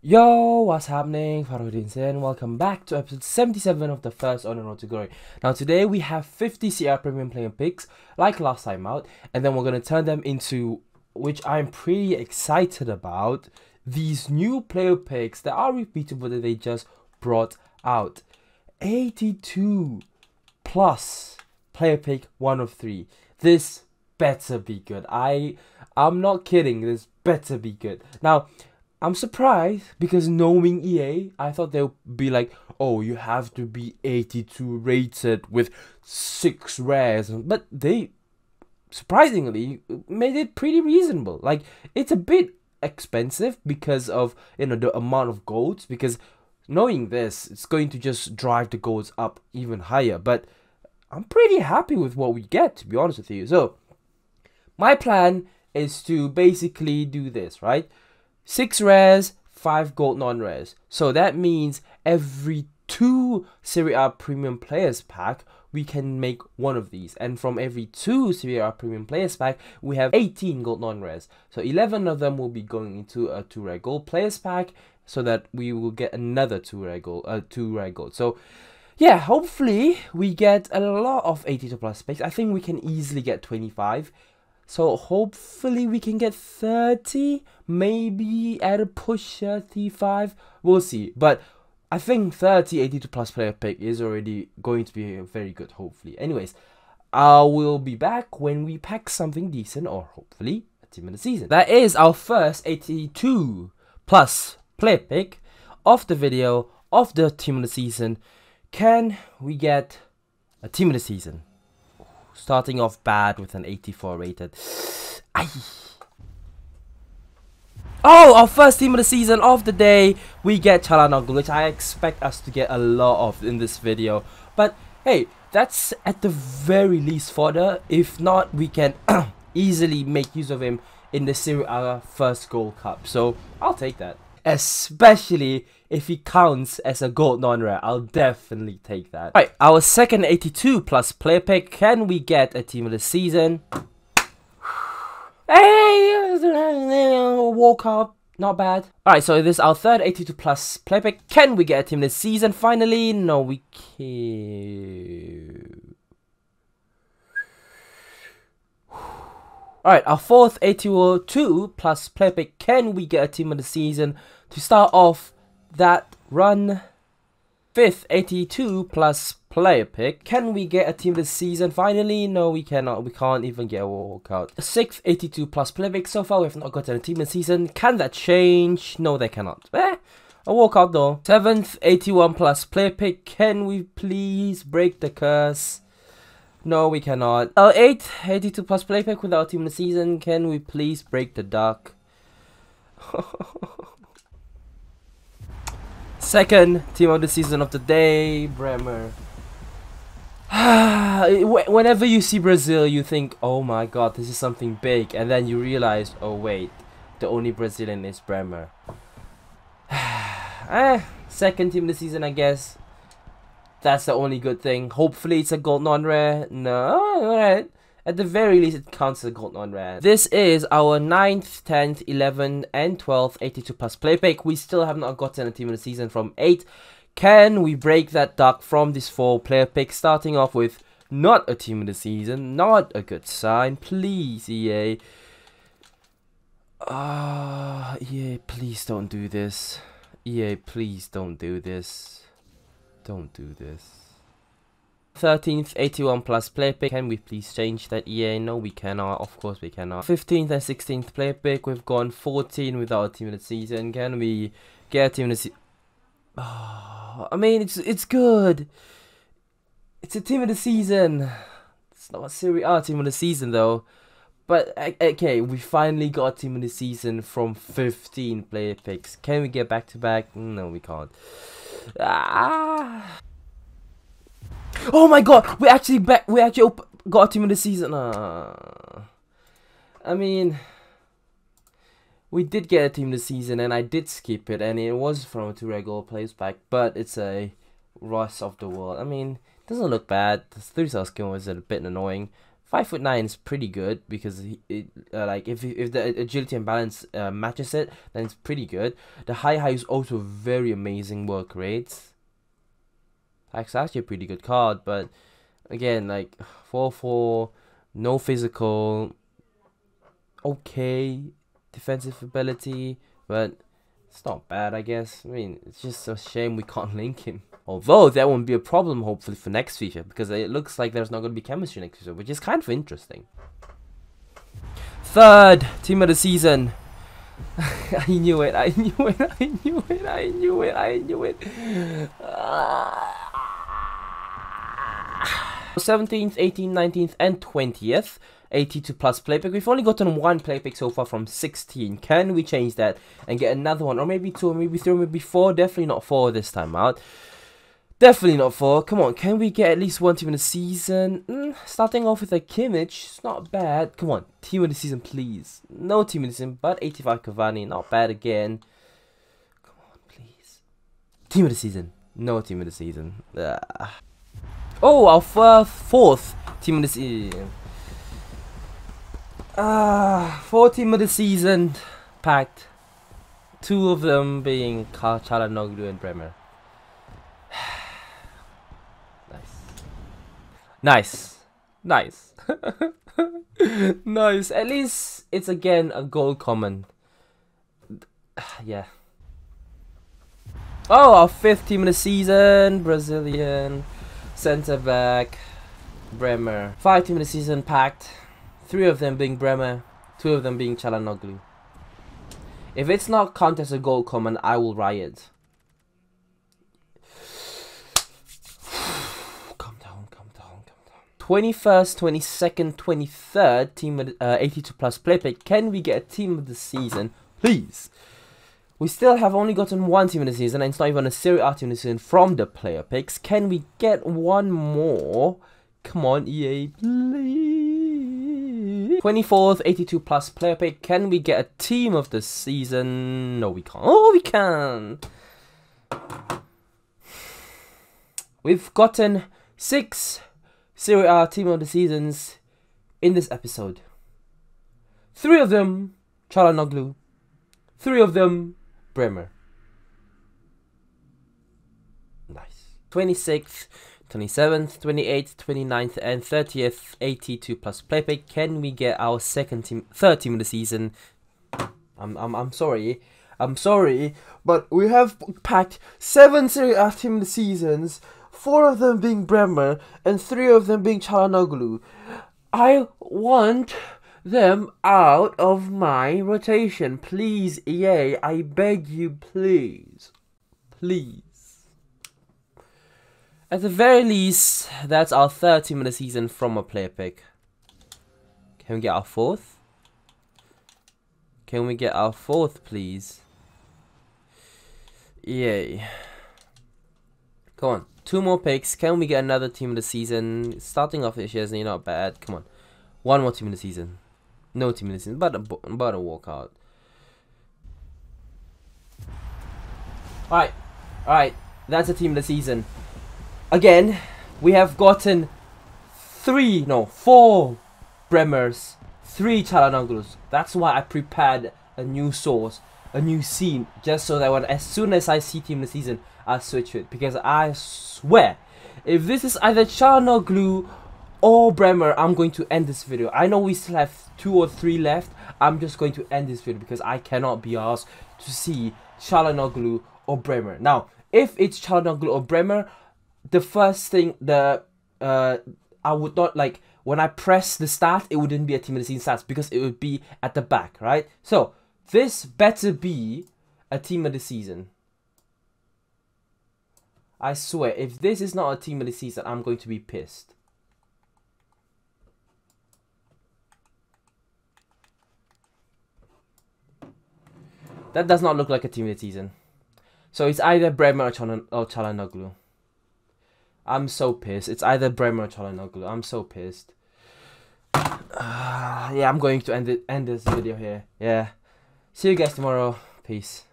Yo, what's happening? Farudin and welcome back to episode 77 of the first On and Road to Glory. Now today we have 50 Serie A Premium Player picks, like last time out, and then we're going to turn them into, which I'm pretty excited about, these new player picks that are repeatable that they just brought out. 82 plus player pick 1 of 3. This better be good. I I'm not kidding. This better be good. Now, I'm surprised because knowing EA, I thought they'll be like, oh, you have to be 82 rated with six rares, but they surprisingly made it pretty reasonable. Like it's a bit expensive because of you know the amount of golds. Because knowing this, it's going to just drive the golds up even higher. But I'm pretty happy with what we get, to be honest with you. So my plan is to basically do this, right? Six rares, five gold non-rares. So that means every two Serie A Premium Players Pack, we can make one of these. And from every two Serie A Premium Players Pack, we have 18 gold non-rares. So 11 of them will be going into a two rare gold Players Pack, so that we will get another two rare gold, uh, two rare gold. So yeah, hopefully we get a lot of 82 plus packs. I think we can easily get 25. So hopefully we can get 30, maybe at a push 35. We'll see. But I think 30 82 plus player pick is already going to be very good, hopefully. Anyways, I will be back when we pack something decent or hopefully a team of the season. That is our first 82 plus player pick of the video of the team of the season. Can we get a team of the season? Starting off bad with an 84 rated. Oh, our first team of the season of the day, we get Calhanoglu, which I expect us to get a lot of in this video. But hey, that's at the very least fodder. If not, we can easily make use of him in the Serie A first Gold Cup. So I'll take that. Especially if he counts as a gold non-rare, I'll definitely take that. Right, our second 82 plus player pick. Can we get a team of the season? hey, walkout. Not bad. Alright, so this is our third 82 plus player pick. Can we get a team of the season finally? No, we can't. Alright, our fourth 82 plus player pick. Can we get a team of the season? To start off, that run. Fifth 82 plus player pick. Can we get a team this season? Finally, no, we cannot. We can't even get a walkout. Sixth 82 plus player pick. So far, we have not gotten a team this season. Can that change? No, they cannot. Eh, a walkout though. Seventh 81 plus player pick. Can we please break the curse? No, we cannot. Eighth 82 plus player pick without team this season. Can we please break the duck? Second team of the season of the day, Bremer. Whenever you see Brazil, you think, oh my god, this is something big. And then you realize, oh wait, the only Brazilian is Bremer. eh, second team of the season, I guess. That's the only good thing. Hopefully it's a gold non-rare. No, alright. At the very least, it counts as a gold non-rare. This is our 9th, 10th, 11th, and 12th 82 plus play pick. We still have not gotten a team of the season from 8. Can we break that duck from this 4 player pick? Starting off with not a team of the season. Not a good sign. Please, EA. Ah, uh, EA, please don't do this. EA, please don't do this. Don't do this. 13th 81 plus player pick. Can we please change that? EA? No, we cannot. Of course we cannot. 15th and 16th player pick. We've gone 14 without a team of the season. Can we get a team of the season? Oh, I mean, it's it's good. It's a team of the season. It's not a Serie A team of the season though. But okay, we finally got a team of the season from 15 player picks. Can we get back to back? No, we can't. Ah. Oh my god, we actually back. We actually got a team of the season. Uh, I mean, we did get a team the season, and I did skip it, and it was from a two regular players pack, but it's a Rest of the world. I mean, doesn't look bad. The three star skill was a bit annoying. Five foot nine is pretty good because it, uh, like if if the agility and balance uh, matches it, then it's pretty good. The high high is also very amazing work rates. That's actually a pretty good card, but again, like four four, no physical, okay defensive ability, but it's not bad, I guess. I mean, it's just a shame we can't link him. Although that won't be a problem, hopefully, for next feature, because it looks like there's not going to be chemistry next feature, which is kind of interesting. Third team of the season. I knew it, I knew it, I knew it, I knew it, I knew it. Uh, 17th, 18th, 19th, and 20th. 82 plus play pick. We've only gotten one play pick so far from 16. Can we change that and get another one? Or maybe two, or maybe three, or maybe four. Definitely not four this time out. Definitely not four. Come on, can we get at least one team in the season? Mm, starting off with a Kimmich, it's not bad. Come on, team of the season, please. No team of the season, but 85 Cavani, not bad again. Come on, please. Team of the season. No team of the season. Ugh. Oh, our fourth, team of the season. Ah, uh, team of the season packed. Two of them being Calhanoglu and Bremer. nice. Nice. Nice. nice. At least it's again a gold common. yeah. Oh, our fifth team of the season. Brazilian. Centre back. Bremer. Five team of the season packed. Three of them being Bremer, two of them being Calhanoglu. If it's not contest a gold common, I will riot. calm down, calm down, calm down. 21st, 22nd, 23rd, team of, uh, 82 plus play pick. Can we get a team of the season? Please. We still have only gotten one team of the season, and it's not even a Serie A team of the season from the player picks. Can we get one more? Come on, EA, please. 24th, 82 plus player pick. Can we get a team of the season? No, we can't. Oh, we can. We've gotten six Serie A team of the seasons in this episode. Three of them, Calhanoglu. Three of them, Bremer. Nice. 26th, 27th, 28th, 29th, and 30th 82 plus play pick. Can we get our second team, third team of the season? I'm, I'm, I'm sorry. I'm sorry, but we have packed seven Serie A team seasons, four of them being Bremer, and three of them being Calhanoglu. I want them out of my rotation. Please, EA, I beg you, please. Please. At the very least, that's our third team of the season from a player pick. Can we get our fourth? Can we get our fourth, please? Yay. Come on. Two more picks. Can we get another team of the season? Starting off this year not bad. Come on. One more team of the season. No team of the season, but a, but a walkout. Alright. Alright. That's a team of the season again, we have gotten three, no, four Bremers, three Calhanoglus. That's why I prepared a new source, a new scene, just so that when as soon as I see Team of the Season, I'll switch it. Because I swear, if this is either Calhanoglu or Bremer, I'm going to end this video. I know we still have two or three left. I'm just going to end this video because I cannot be asked to see Calhanoglu or Bremer. Now, if it's Calhanoglu or Bremer, the first thing the uh I would not like when I press the start, it wouldn't be a team of the season stats because it would be at the back, right? So this better be a team of the season. I swear, if this is not a team of the season, I'm going to be pissed. That does not look like a team the season. So it's either Bremer or, Calhanoglu. I'm so pissed. It's either Bremer or Calhanoglu. I'm so pissed. Uh, yeah, I'm going to end it end this video here. Yeah. See you guys tomorrow. Peace.